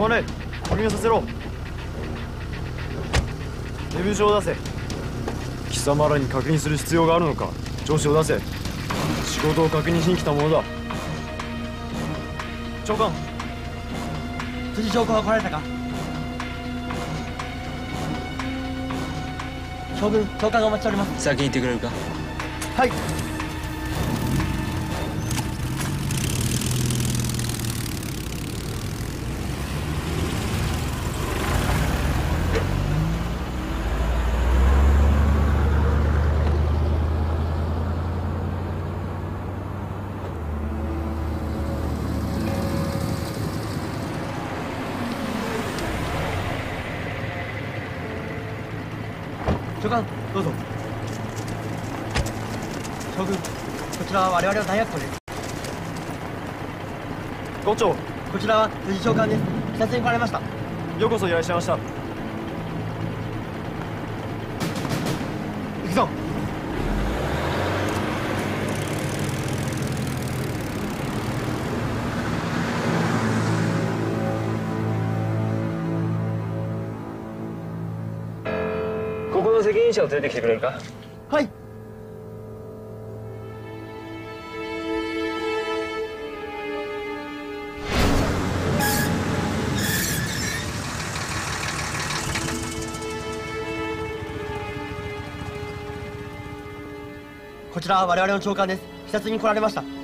止まれ確認させろ。身分証を出せ。貴様らに確認する必要があるのか。調子を出せ。仕事を確認しに来たものだ。長官。辻長官は来られたか。将軍長官がお待ちしております。先に行ってくれるか。はい長官どうぞ。将軍こちらは我々の大学校です。校長。こちらは辻長官です視察に来られました。ようこそいらっしゃいましたの責任者を連れてきてくれるか？はい。こちら我々の長官です。視察に来られました。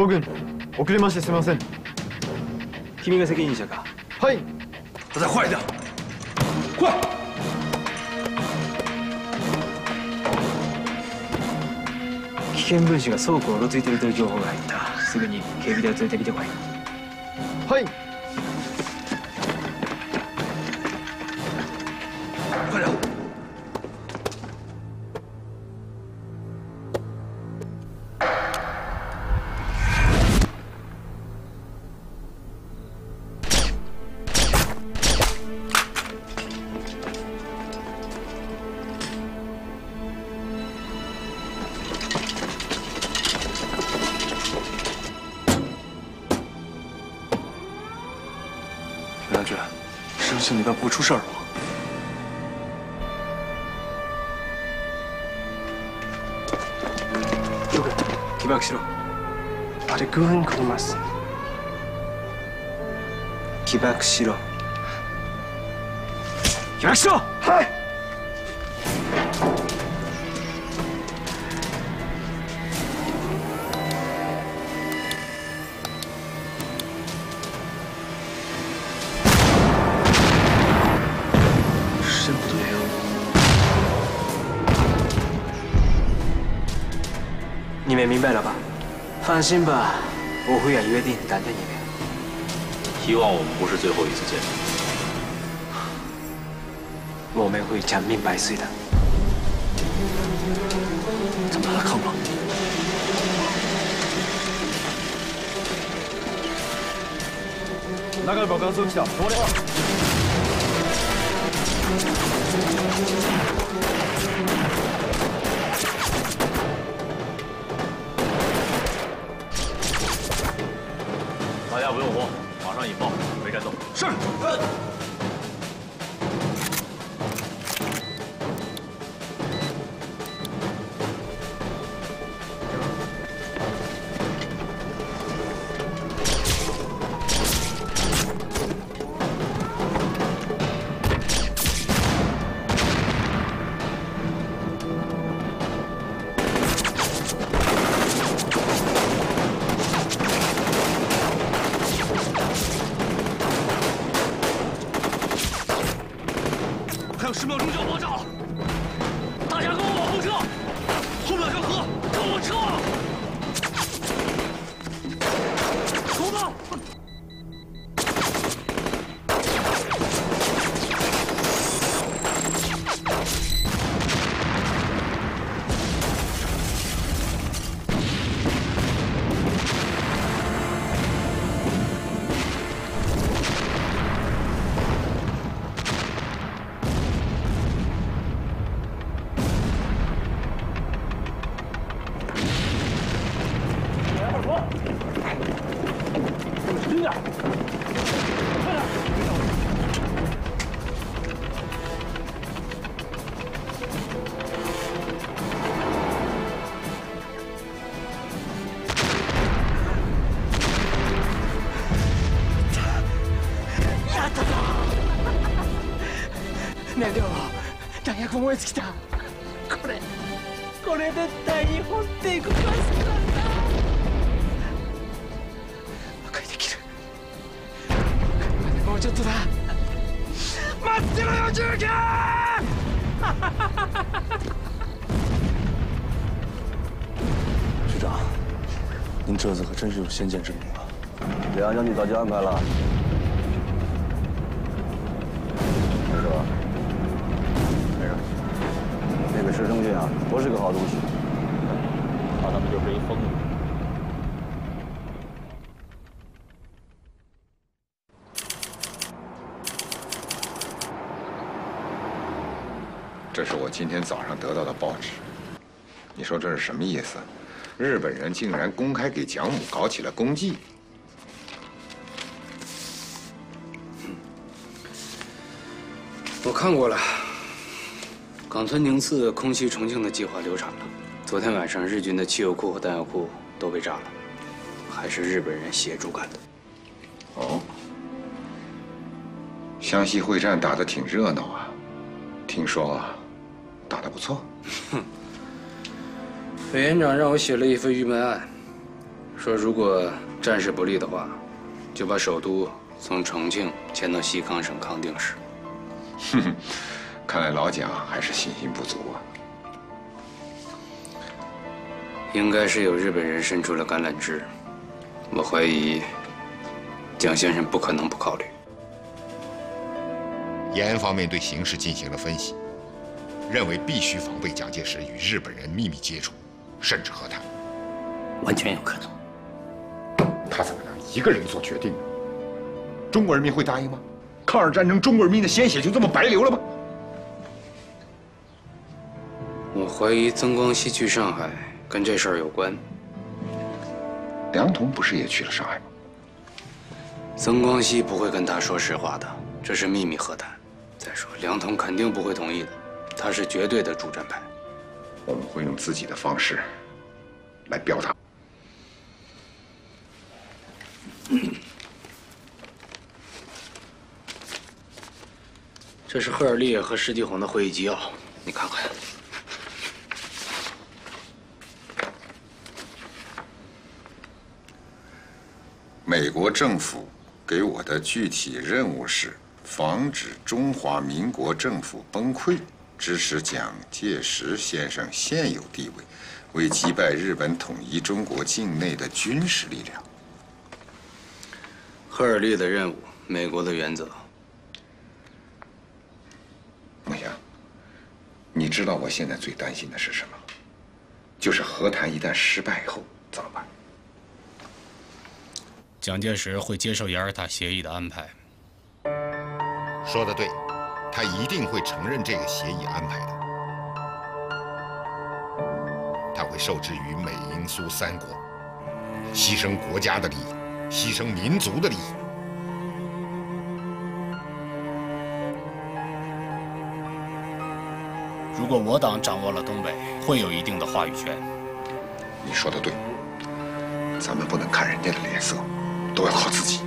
将軍遅れましてすみません。君が責任者か。はい。再快点，快！危険分子が倉庫をうろついているという情報が入った。すぐに警備隊を連れてきてこい。はい是不是里边不会出事儿吧？よく起爆しろあれグーン来ります。起爆しろ起爆しろ 们明白了吧放心吧我会按约定等着你们希望我们不是最后一次见面。我们会长命百岁的咱们把他坑了。中に爆発起きた止まれ 大家不用慌，马上引爆，准备战斗。是。弾薬も燃え尽きた。これこれで大日本帝国は救われた破壊できる。もうちょっとだ。待ってろよ重機局长，您这次可真是有先见之明啊！两将军早就安排了，没事吧？没事。那个石生军啊，不是个好东西，怕他们就是一疯子。这是我今天早上得到的报纸，你说这是什么意思？日本人竟然公开给蒋母搞起了功绩。我看过了，冈村宁次空袭重庆的计划流产了。昨天晚上日军的汽油库和弹药库都被炸了，还是日本人协助干的。哦，湘西会战打得挺热闹啊，听说打得不错。哼委员长让我写了一份郁闷案，说如果战事不利的话，就把首都从重庆迁到西康省康定市。哼哼，看来老蒋还是信心不足啊。应该是有日本人伸出了橄榄枝，我怀疑蒋先生不可能不考虑。延安方面对形势进行了分析，认为必须防备蒋介石与日本人秘密接触，甚至和谈。完全有可能。他怎么能一个人做决定呢？中国人民会答应吗？抗日战争中国人民的鲜血就这么白流了吗？我怀疑曾光熙去上海跟这事儿有关。梁彤不是也去了上海吗？曾光熙不会跟他说实话的，这是秘密和谈。再说，梁彤肯定不会同意的，他是绝对的主战派。我们会用自己的方式来表达。这是赫尔利和施继红的会议纪要，你看看。美国政府给我的具体任务是防止中华民国政府崩溃，支持蒋介石先生现有地位，为击败日本统一中国境内的军事力量。赫尔利的任务，美国的原则。梦阳，你知道我现在最担心的是什么？就是和谈一旦失败以后怎么办？蒋介石会接受雅尔塔协议的安排。说的对，他一定会承认这个协议安排的。他会受制于美英苏三国，牺牲国家的利益，牺牲民族的利益。如果我党掌握了东北，会有一定的话语权。你说的对，咱们不能看人家的脸色，都要靠自己。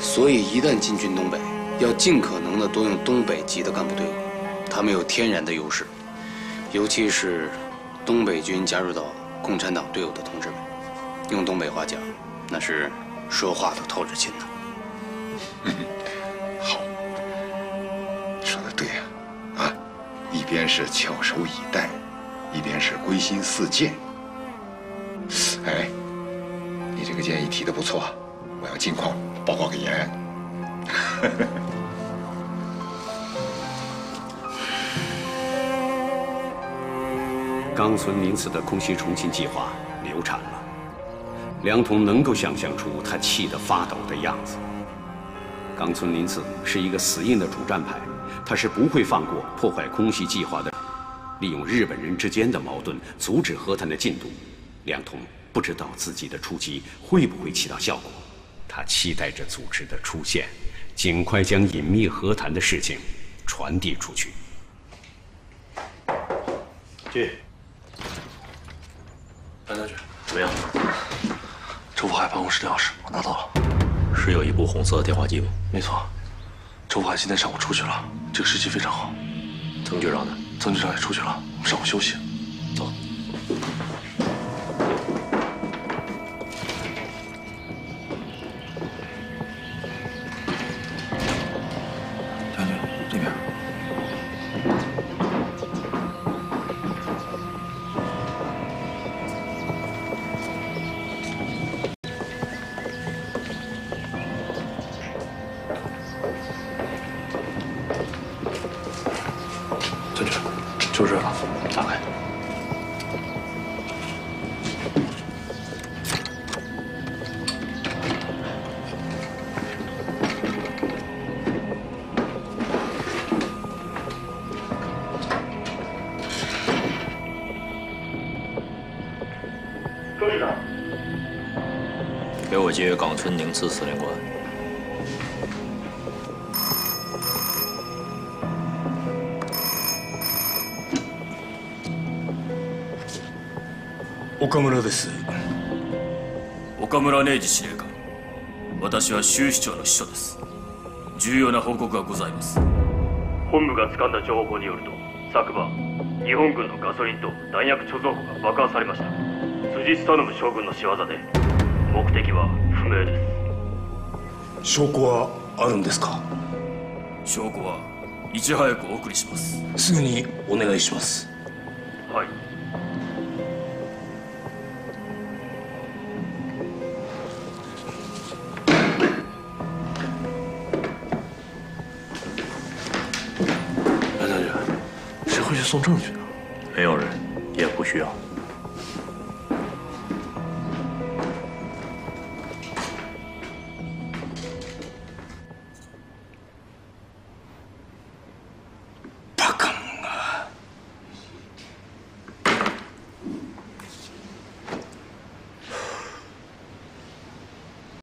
所以，一旦进军东北，要尽可能的多用东北籍的干部队伍，他们有天然的优势，尤其是东北军加入到共产党队伍的同志们，用东北话讲，那是说话都透着气呢。好，说的对呀，啊，一边是翘首以待，一边是归心似箭。这个建议提的不错，我要尽快报告给延安。冈村宁次的空袭重庆计划流产了，梁同能够想象出他气得发抖的样子。冈村宁次是一个死硬的主战派，他是不会放过破坏空袭计划的，利用日本人之间的矛盾阻止和谈的进度。梁同不知道自己的出击会不会起到效果，他期待着组织的出现，尽快将隐秘和谈的事情传递出去。去。白将军，怎么样？周福海办公室的钥匙我拿到了。是有一部红色的电话机吗？没错，周福海今天上午出去了，这个时机非常好。曾局长呢？曾局长也出去了，我们上午休息。接冈村宁次司令官。岡村です岡村礼二司令官私は州市長の秘書です重要な報告がございます本部が掴んだ情報によると昨晩日本軍のガソリンと弾薬貯蔵庫が爆破されました辻津頼む将軍の仕業で目的は不明です。証拠はあるんですか？証拠はいち早くお送りします。すぐにお願いします。はい。谁会去送证据啊？没有人，也不需要。